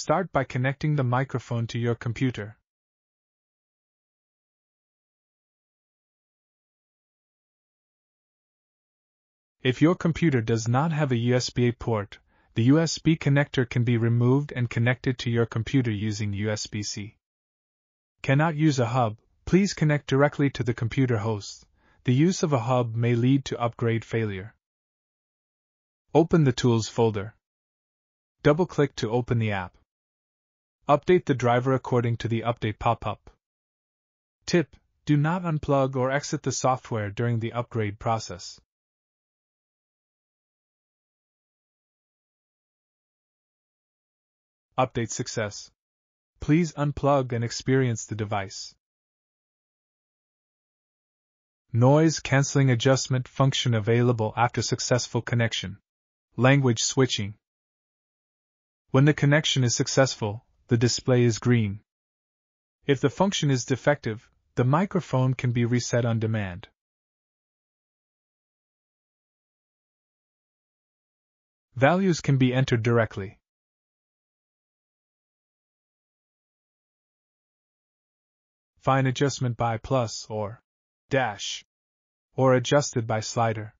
Start by connecting the microphone to your computer. If your computer does not have a USB A port, the USB connector can be removed and connected to your computer using USB C. Cannot use a hub, please connect directly to the computer host. The use of a hub may lead to upgrade failure. Open the Tools folder. Double click to open the app. Update the driver according to the update pop up. Tip Do not unplug or exit the software during the upgrade process. Update success. Please unplug and experience the device. Noise cancelling adjustment function available after successful connection. Language switching. When the connection is successful, the display is green. If the function is defective, the microphone can be reset on demand. Values can be entered directly. Fine adjustment by plus or dash or adjusted by slider.